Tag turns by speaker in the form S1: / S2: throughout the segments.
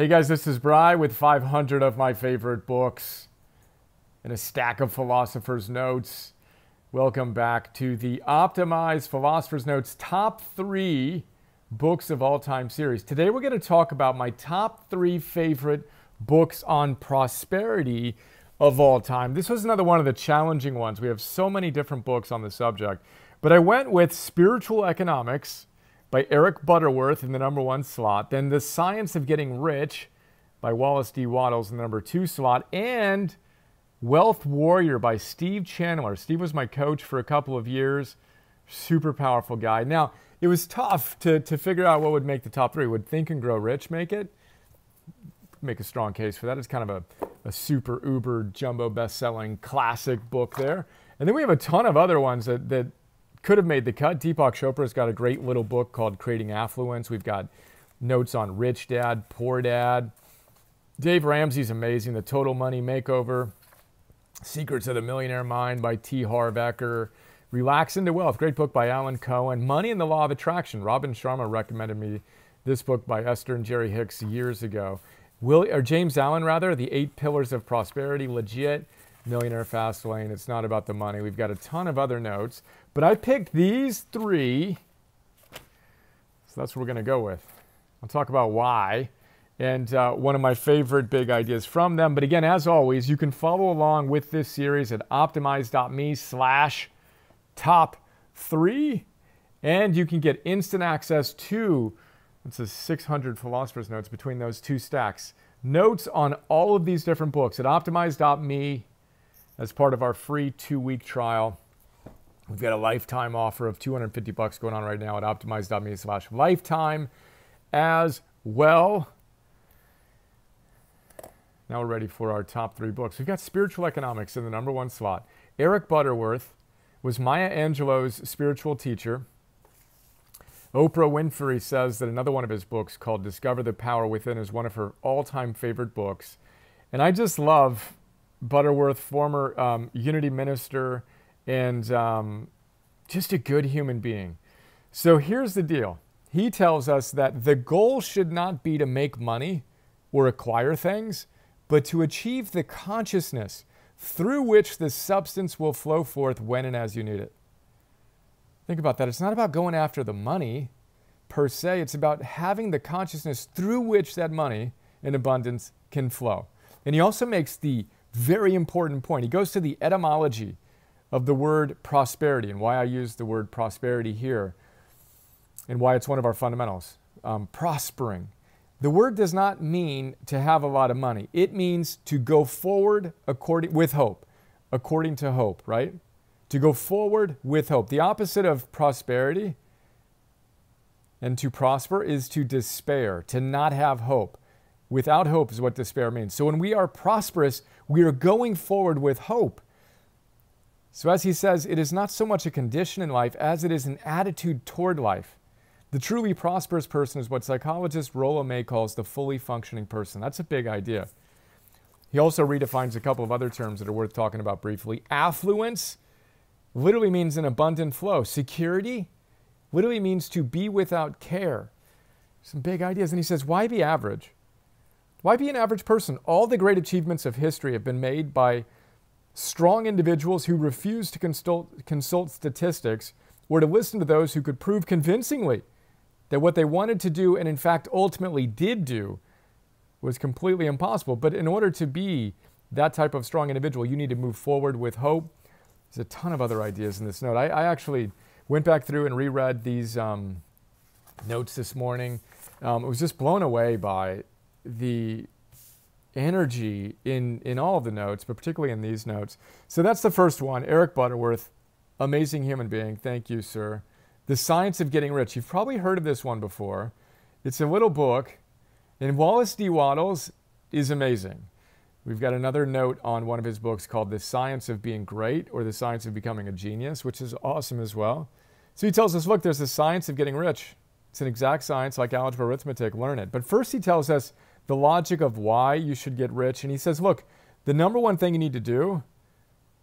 S1: Hey guys, this is Bry with 500 of my favorite books and a stack of Philosopher's Notes. Welcome back to the Optimized Philosopher's Notes Top 3 Books of All Time series. Today we're going to talk about my top three favorite books on prosperity of all time. This was another one of the challenging ones. We have so many different books on the subject. But I went with Spiritual Economics by Eric Butterworth in the number one slot. Then The Science of Getting Rich by Wallace D. Wattles in the number two slot. And Wealth Warrior by Steve Chandler. Steve was my coach for a couple of years. Super powerful guy. Now, it was tough to, to figure out what would make the top three. Would Think and Grow Rich make it? Make a strong case for that. It's kind of a, a super uber jumbo best selling classic book there. And then we have a ton of other ones that, that could have made the cut. Deepak Chopra's got a great little book called Creating Affluence. We've got notes on Rich Dad, Poor Dad. Dave Ramsey's amazing. The Total Money Makeover. Secrets of the Millionaire Mind by T. Harv Eker. Relax into Wealth, great book by Alan Cohen. Money and the Law of Attraction. Robin Sharma recommended me this book by Esther and Jerry Hicks years ago. Will, or James Allen, rather, The Eight Pillars of Prosperity, legit. Millionaire Fast Lane. It's not about the money. We've got a ton of other notes, but I picked these three. So that's what we're going to go with. I'll talk about why and uh, one of my favorite big ideas from them. But again, as always, you can follow along with this series at optimize.me slash top three. And you can get instant access to, it's a 600 Philosopher's Notes between those two stacks. Notes on all of these different books at optimize.me as part of our free two-week trial. We've got a lifetime offer of 250 bucks going on right now at optimize.me slash lifetime as well. Now we're ready for our top three books. We've got Spiritual Economics in the number one slot. Eric Butterworth was Maya Angelou's spiritual teacher. Oprah Winfrey says that another one of his books called Discover the Power Within is one of her all-time favorite books. And I just love Butterworth, former um, Unity minister, and um, just a good human being. So here's the deal he tells us that the goal should not be to make money or acquire things, but to achieve the consciousness through which the substance will flow forth when and as you need it. Think about that. It's not about going after the money per se, it's about having the consciousness through which that money in abundance can flow. And he also makes the very important point. He goes to the etymology of the word prosperity and why I use the word prosperity here and why it's one of our fundamentals. Um, prospering. The word does not mean to have a lot of money. It means to go forward according with hope, according to hope, right? To go forward with hope. The opposite of prosperity and to prosper is to despair, to not have hope. Without hope is what despair means. So when we are prosperous, we are going forward with hope. So, as he says, it is not so much a condition in life as it is an attitude toward life. The truly prosperous person is what psychologist Rollo May calls the fully functioning person. That's a big idea. He also redefines a couple of other terms that are worth talking about briefly. Affluence literally means an abundant flow. Security literally means to be without care. Some big ideas. And he says, why be average? Why be an average person? All the great achievements of history have been made by strong individuals who refused to consult, consult statistics were to listen to those who could prove convincingly that what they wanted to do and, in fact, ultimately did do was completely impossible. But in order to be that type of strong individual, you need to move forward with hope. There's a ton of other ideas in this note. I, I actually went back through and reread these um, notes this morning. Um, I was just blown away by the energy in, in all of the notes, but particularly in these notes. So that's the first one. Eric Butterworth, amazing human being. Thank you, sir. The Science of Getting Rich. You've probably heard of this one before. It's a little book, and Wallace D. Wattles is amazing. We've got another note on one of his books called The Science of Being Great or The Science of Becoming a Genius, which is awesome as well. So he tells us look, there's the science of getting rich. It's an exact science like algebra, arithmetic, learn it. But first, he tells us the logic of why you should get rich. And he says, look, the number one thing you need to do,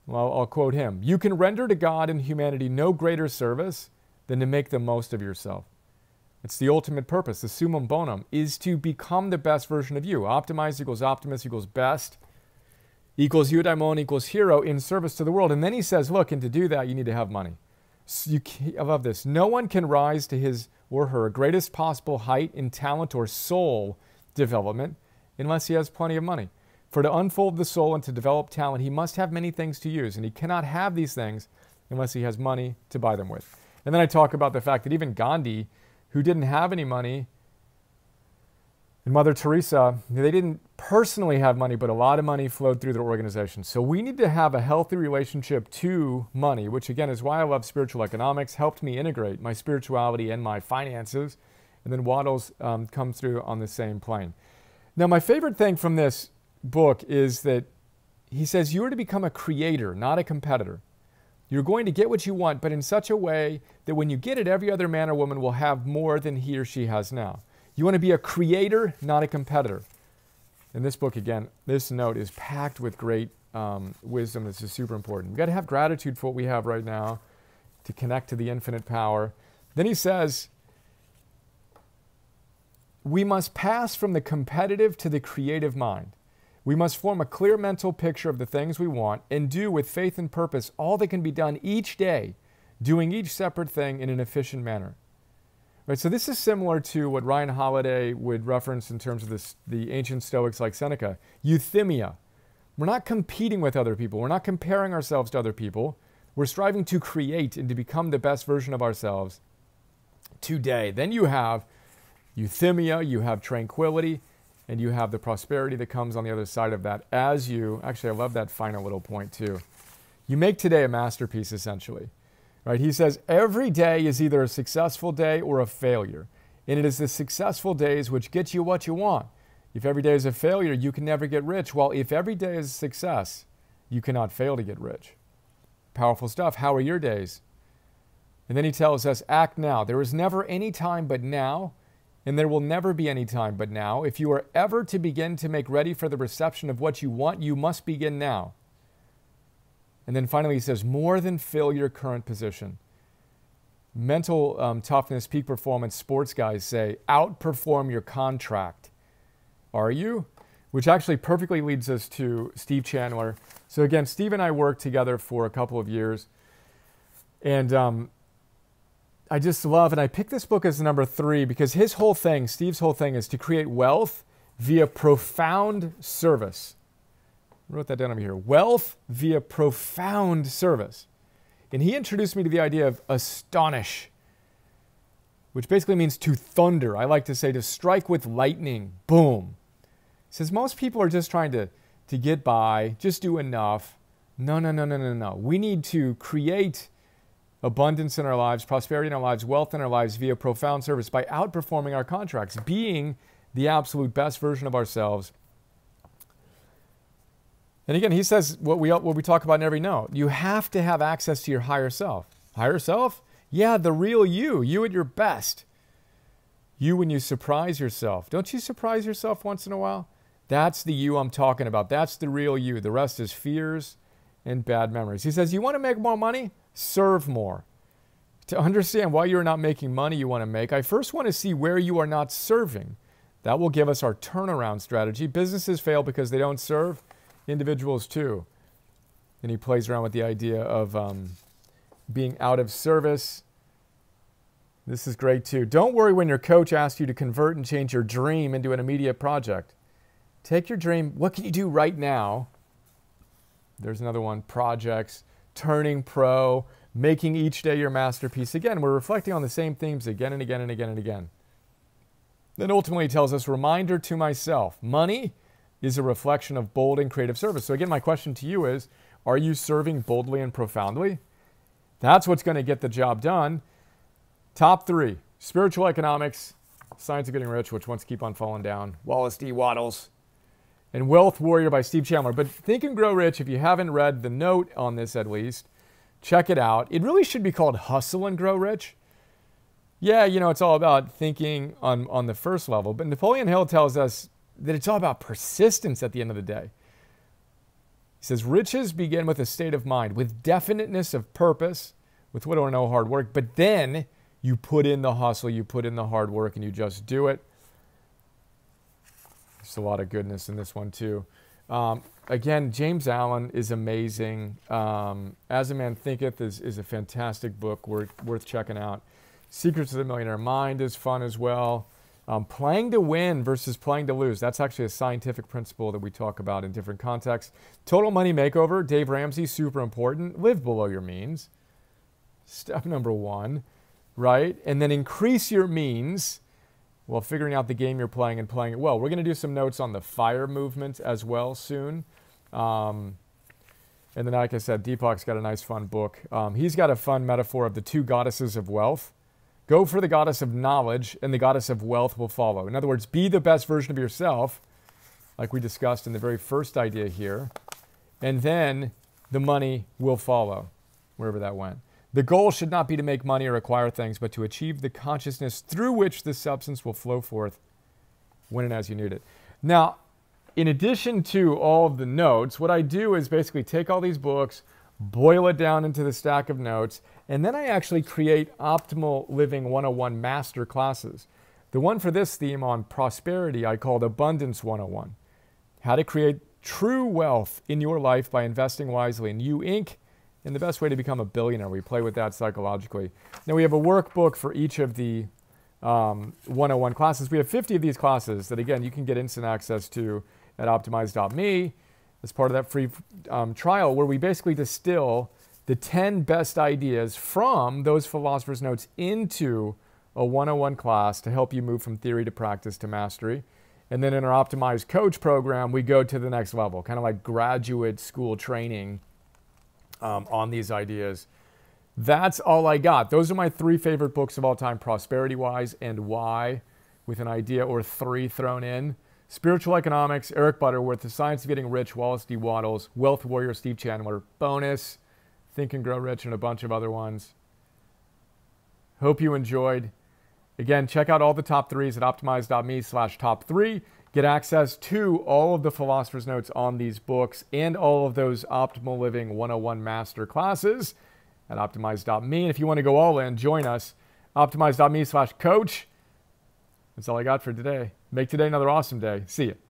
S1: well, I'll quote him you can render to God and humanity no greater service than to make the most of yourself. It's the ultimate purpose, the summum bonum, is to become the best version of you. Optimize equals optimist equals best equals eudaimon equals hero in service to the world. And then he says, look, and to do that, you need to have money. So you I love this. No one can rise to his or her greatest possible height in talent or soul development unless he has plenty of money. For to unfold the soul and to develop talent, he must have many things to use, and he cannot have these things unless he has money to buy them with. And then I talk about the fact that even Gandhi, who didn't have any money, and Mother Teresa, they didn't personally have money, but a lot of money flowed through their organization. So we need to have a healthy relationship to money, which again is why I love spiritual economics, helped me integrate my spirituality and my finances. And then Wattles um, comes through on the same plane. Now, my favorite thing from this book is that he says you are to become a creator, not a competitor. You're going to get what you want, but in such a way that when you get it, every other man or woman will have more than he or she has now. You want to be a creator, not a competitor. In this book, again, this note is packed with great um, wisdom. This is super important. We've got to have gratitude for what we have right now to connect to the infinite power. Then he says, we must pass from the competitive to the creative mind. We must form a clear mental picture of the things we want and do with faith and purpose all that can be done each day, doing each separate thing in an efficient manner. Right, so this is similar to what Ryan Holiday would reference in terms of this, the ancient Stoics like Seneca. Euthymia. We're not competing with other people. We're not comparing ourselves to other people. We're striving to create and to become the best version of ourselves today. Then you have euthymia, you have tranquility, and you have the prosperity that comes on the other side of that as you, actually, I love that final little point too. You make today a masterpiece essentially. Right? He says every day is either a successful day or a failure. And it is the successful days which get you what you want. If every day is a failure, you can never get rich. Well, if every day is a success, you cannot fail to get rich. Powerful stuff. How are your days? And then he tells us, act now. There is never any time but now, and there will never be any time but now. If you are ever to begin to make ready for the reception of what you want, you must begin now. And then finally, he says, more than fill your current position. Mental um, toughness, peak performance, sports guys say, outperform your contract. Are you? Which actually perfectly leads us to Steve Chandler. So, again, Steve and I worked together for a couple of years. And um, I just love, and I picked this book as number three because his whole thing, Steve's whole thing, is to create wealth via profound service. I wrote that down over here. Wealth via profound service. And he introduced me to the idea of astonish, which basically means to thunder. I like to say to strike with lightning. Boom. He says most people are just trying to, to get by, just do enough. No, no, no, no, no, no. We need to create abundance in our lives, prosperity in our lives, wealth in our lives via profound service by outperforming our contracts, being the absolute best version of ourselves and again, he says what we, what we talk about in every note. You have to have access to your higher self. Higher self? Yeah, the real you, you at your best. You when you surprise yourself. Don't you surprise yourself once in a while? That's the you I'm talking about. That's the real you. The rest is fears and bad memories. He says, You want to make more money? Serve more. To understand why you're not making money you want to make, I first want to see where you are not serving. That will give us our turnaround strategy. Businesses fail because they don't serve individuals too. And he plays around with the idea of um, being out of service. This is great too. Don't worry when your coach asks you to convert and change your dream into an immediate project. Take your dream, what can you do right now? There's another one projects, turning pro, making each day your masterpiece. Again, we're reflecting on the same themes again and again and again and again. Then ultimately tells us reminder to myself money is a reflection of bold and creative service. So, again, my question to you is Are you serving boldly and profoundly? That's what's going to get the job done. Top three spiritual economics, Science of Getting Rich, which wants to keep on falling down, Wallace D. Wattles, and Wealth Warrior by Steve Chandler. But Think and Grow Rich, if you haven't read the note on this at least, check it out. It really should be called Hustle and Grow Rich. Yeah, you know, it's all about thinking on, on the first level, but Napoleon Hill tells us that it's all about persistence at the end of the day. He says, Riches begin with a state of mind, with definiteness of purpose, with little or no hard work, but then You put in the hustle, you put in the hard work, and you just do it. There's a lot of goodness in this one, too. Um, again, James Allen is amazing. Um, As a Man Thinketh is, is a fantastic book worth, worth checking out. Secrets of the Millionaire Mind is fun as well. Um, playing to win versus playing to lose. That's actually a scientific principle that we talk about in different contexts. Total Money Makeover, Dave Ramsey, super important. Live below your means. Step number one, right? And then increase your means while figuring out the game you're playing and playing it well. We're going to do some notes on the fire movement as well soon. Um, and then, like I said, Deepak's got a nice, fun book. Um, he's got a fun metaphor of the two goddesses of wealth. Go for the goddess of knowledge, and the goddess of wealth will follow. In other words, be the best version of yourself, like we discussed in the very first idea here, and then the money will follow, wherever that went. The goal should not be to make money or acquire things, but to achieve the consciousness through which the substance will flow forth when and as you need it. Now, in addition to all of the notes, what I do is basically take all these books, boil it down into the stack of notes, and then I actually create Optimal Living 101 master classes. The one for this theme on prosperity I called Abundance 101 How to Create True Wealth in Your Life by Investing Wisely in You Inc. and the best way to become a billionaire. We play with that psychologically. Now, we have a workbook for each of the um, 101 classes. We have 50 of these classes that, again, you can get instant access to at optimize.me as part of that free um, trial, where we basically distill the 10 best ideas from those philosopher's notes into a 101 class to help you move from theory to practice to mastery. And then in our optimized coach program, we go to the next level, kind of like graduate school training um, on these ideas. That's all I got. Those are my three favorite books of all time Prosperity Wise and Why, with an idea or three thrown in. Spiritual Economics, Eric Butterworth, The Science of Getting Rich, Wallace D. Wattles, Wealth Warrior, Steve Chandler, bonus. Think and Grow Rich, and a bunch of other ones. Hope you enjoyed. Again, check out all the top threes at optimize.me slash top three. Get access to all of the philosopher's notes on these books and all of those Optimal Living 101 master classes at optimize.me. And if you want to go all in, join us. Optimize.me slash coach. That's all I got for today. Make today another awesome day. See you.